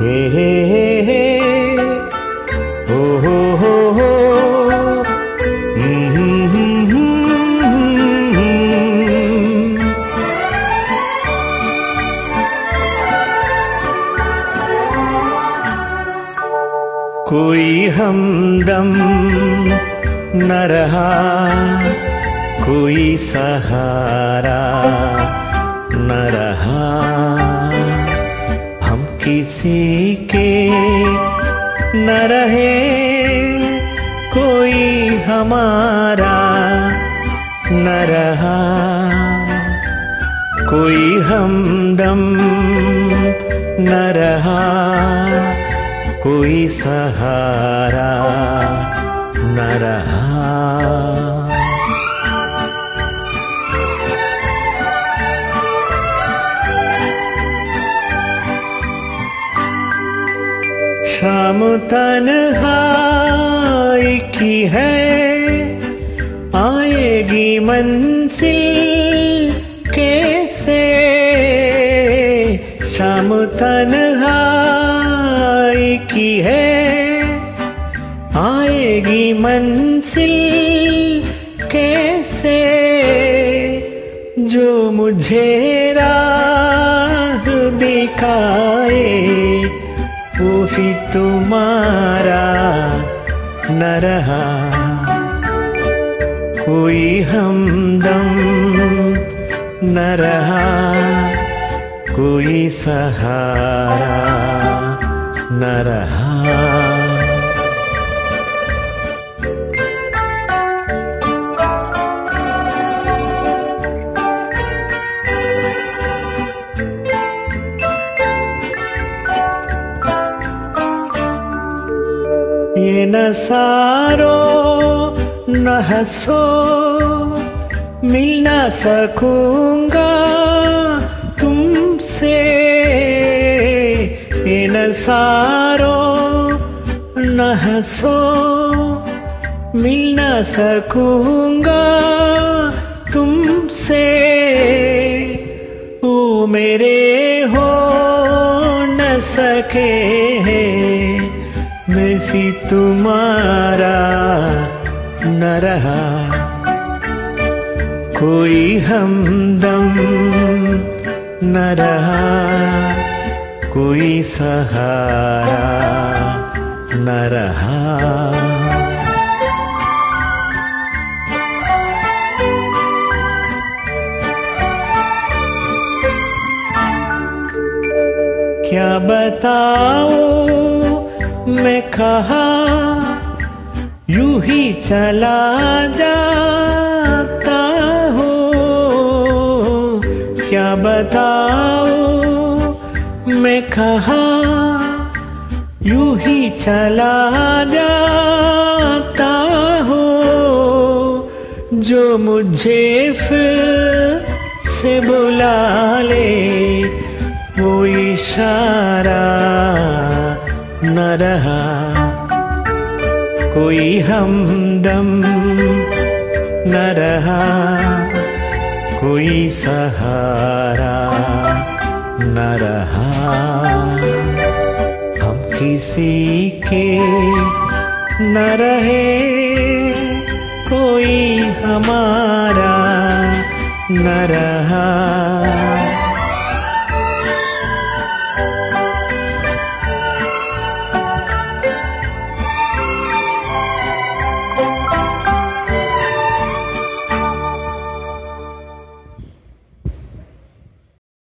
हे हे हे हे। ओ हो हो हो। हम्म, हम्म, हम्म। कोई हमदम न रहा कोई सहारा न रहा। किसी के न रहे कोई हमारा न रहा। कोई हमदम न रहा, कोई सहारा न रहा। शाम तन्हाई की है, आएगी मंजिल कैसे? शाम तन्हाई की है, आएगी मंजिल कैसे? जो मुझे राह दिखाए तुम्हारा न रहा कोई हमदम न रहा कोई सहारा न रहा ये न सारो, न हंसो, मिल न सकूँगा तुमसे। ये न सारो, न हंसो, मिल न सकूँगा तुमसे। ओ मेरे हो न सके। भी तुम्हारा न रहा। कोई हमदम न रहा। कोई सहारा न रहा। क्या बताओ मैं कहा, यूँ ही चला जाता हो। क्या बताओ, मैं कहा, यूँ ही चला जाता हो। जो मुझे फिर से बुला ले, वो इशारा न रहा कोई हमदम न रहा कोई सहारा न रहा हम किसी के न रहे कोई हमारा न रहा